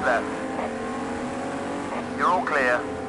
Left. You're all clear.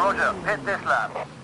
Roger, pit this lap.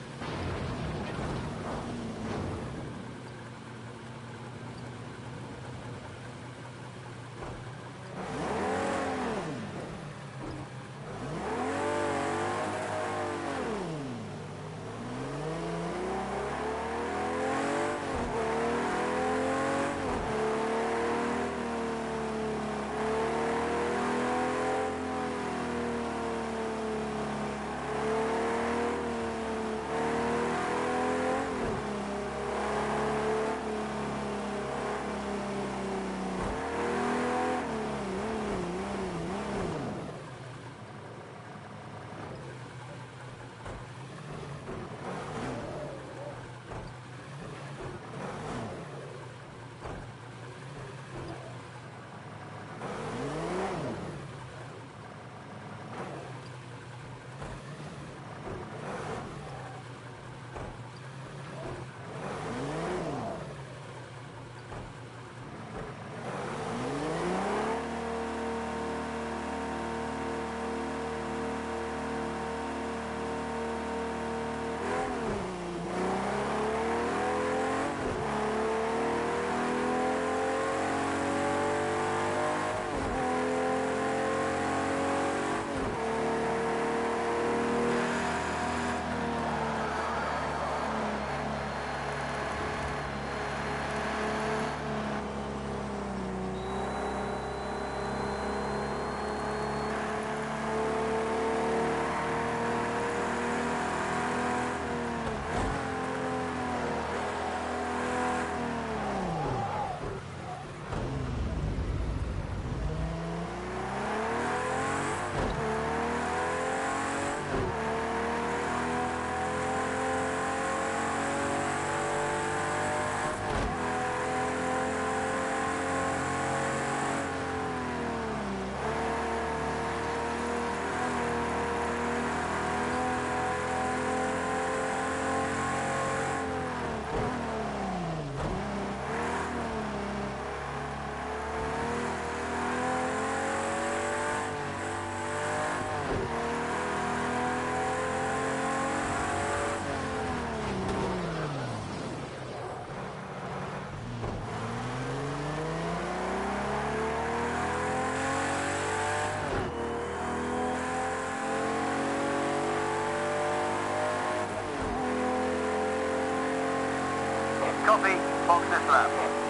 Box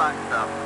black stuff.